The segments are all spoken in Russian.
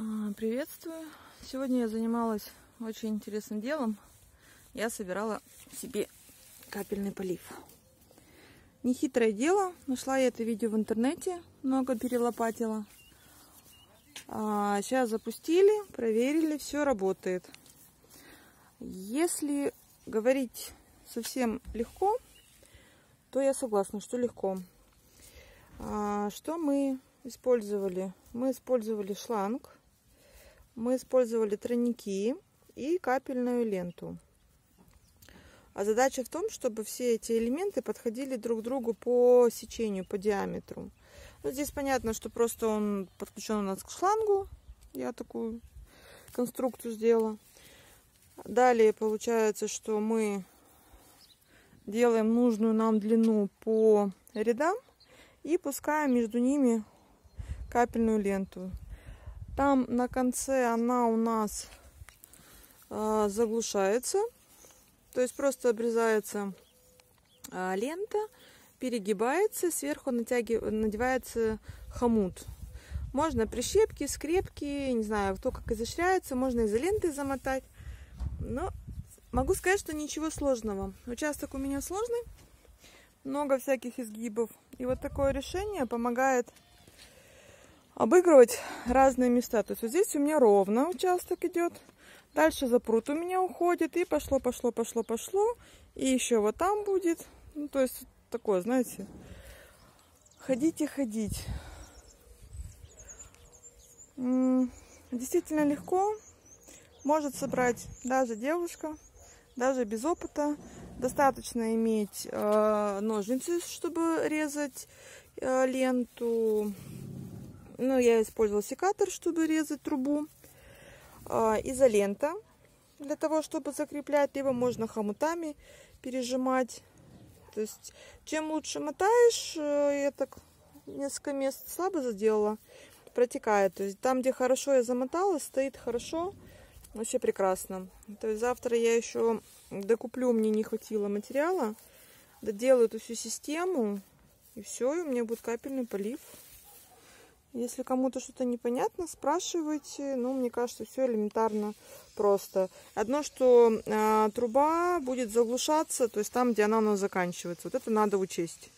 А, Приветствую! Сегодня я занималась очень интересным делом. Я собирала себе капельный полив. Нехитрое дело. Нашла я это видео в интернете. Много перелопатила. А, сейчас запустили, проверили, все работает. Если говорить совсем легко, то я согласна, что легко. А, что мы использовали? Мы использовали шланг мы использовали тройники и капельную ленту. А задача в том, чтобы все эти элементы подходили друг к другу по сечению, по диаметру. Ну, здесь понятно, что просто он подключен у нас к шлангу. Я такую конструкцию сделала. Далее получается, что мы делаем нужную нам длину по рядам и пускаем между ними капельную ленту. Там на конце она у нас э, заглушается. То есть просто обрезается э, лента, перегибается, сверху натягив... надевается хомут. Можно прищепки, скрепки, не знаю, кто как изощряется, можно изолентой замотать. Но могу сказать, что ничего сложного. Участок у меня сложный, много всяких изгибов. И вот такое решение помогает обыгрывать разные места. То есть вот здесь у меня ровно участок идет. Дальше за пруд у меня уходит. И пошло, пошло, пошло, пошло. И еще вот там будет. Ну, то есть такое, знаете, ходить и ходить. Действительно легко. Может собрать даже девушка, даже без опыта. Достаточно иметь э, ножницы, чтобы резать э, ленту ну, я использовала секатор, чтобы резать трубу. А, изолента для того, чтобы закреплять. Либо можно хомутами пережимать. То есть, чем лучше мотаешь, э, я так несколько мест слабо заделала, протекает. То есть, там, где хорошо я замотала, стоит хорошо. Вообще прекрасно. То есть, завтра я еще докуплю, мне не хватило материала. Доделаю эту всю систему. И все, и у меня будет капельный полив. Если кому-то что-то непонятно, спрашивайте. Ну, мне кажется, все элементарно просто. Одно, что э, труба будет заглушаться, то есть там, где она у нас заканчивается. Вот это надо учесть.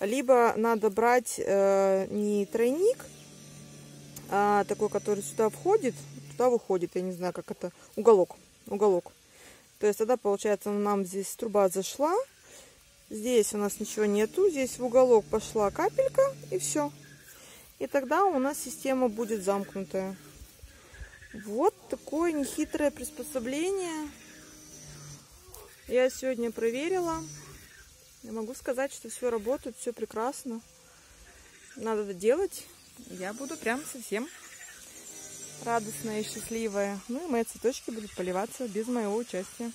Либо надо брать э, не тройник, а такой, который сюда входит, туда выходит. Я не знаю, как это. Уголок. Уголок. То есть тогда, получается, нам здесь труба зашла. Здесь у нас ничего нету. Здесь в уголок пошла капелька и все. И тогда у нас система будет замкнутая. Вот такое нехитрое приспособление. Я сегодня проверила. Я могу сказать, что все работает, все прекрасно. Надо это делать. Я буду прям совсем радостная и счастливая. Ну и мои цветочки будут поливаться без моего участия.